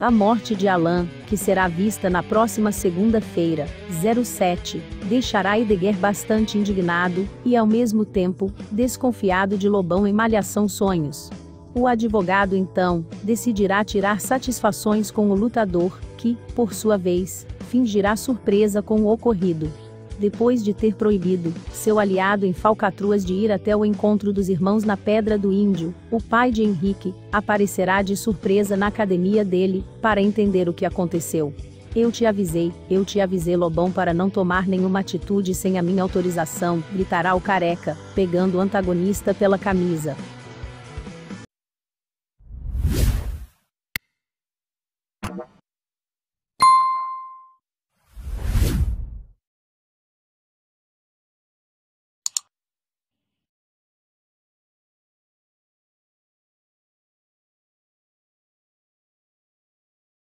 A morte de Alan, que será vista na próxima segunda-feira, 07, deixará Edgar bastante indignado, e ao mesmo tempo, desconfiado de Lobão em Malhação Sonhos. O advogado então, decidirá tirar satisfações com o lutador, que, por sua vez, fingirá surpresa com o ocorrido depois de ter proibido seu aliado em falcatruas de ir até o encontro dos irmãos na Pedra do Índio, o pai de Henrique aparecerá de surpresa na academia dele, para entender o que aconteceu. Eu te avisei, eu te avisei Lobão para não tomar nenhuma atitude sem a minha autorização, gritará o careca, pegando o antagonista pela camisa.